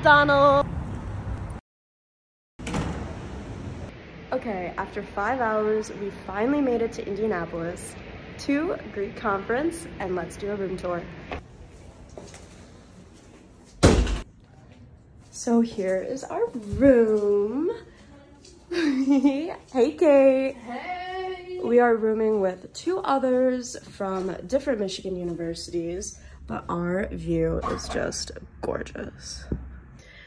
McDonald's. Okay, after five hours, we finally made it to Indianapolis to Greek conference and let's do a room tour. So here is our room. hey Kate. Hey. We are rooming with two others from different Michigan universities, but our view is just gorgeous.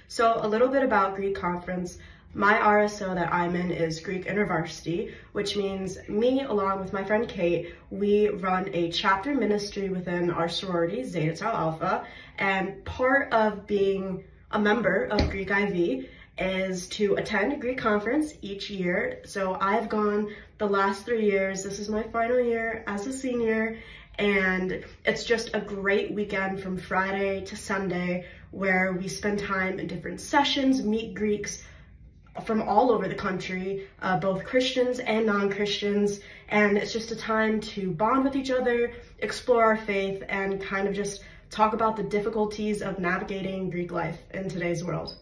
So a little bit about Greek conference. My RSO that I'm in is Greek InterVarsity, which means me along with my friend Kate, we run a chapter ministry within our sorority, Zeta Tau Alpha, and part of being a member of Greek IV is to attend a Greek conference each year. So I've gone the last three years. This is my final year as a senior, and it's just a great weekend from Friday to Sunday where we spend time in different sessions, meet Greeks, from all over the country, uh, both Christians and non-Christians, and it's just a time to bond with each other, explore our faith, and kind of just talk about the difficulties of navigating Greek life in today's world.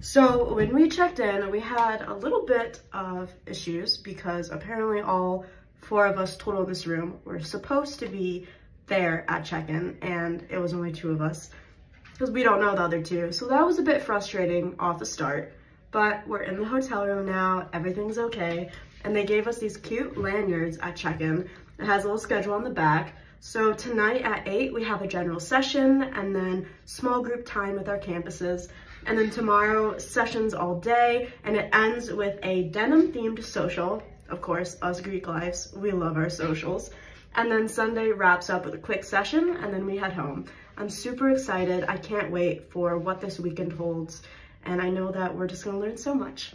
So when we checked in, we had a little bit of issues because apparently all four of us total in this room were supposed to be there at check-in and it was only two of us because we don't know the other two. So that was a bit frustrating off the start but we're in the hotel room now, everything's okay. And they gave us these cute lanyards at check-in. It has a little schedule on the back. So tonight at eight, we have a general session and then small group time with our campuses. And then tomorrow, sessions all day, and it ends with a denim themed social. Of course, us Greek lives, we love our socials. And then Sunday wraps up with a quick session and then we head home. I'm super excited. I can't wait for what this weekend holds and I know that we're just gonna learn so much.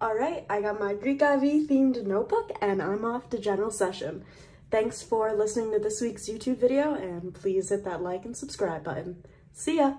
All right, I got my Greek IV themed notebook and I'm off to general session. Thanks for listening to this week's YouTube video and please hit that like and subscribe button. See ya!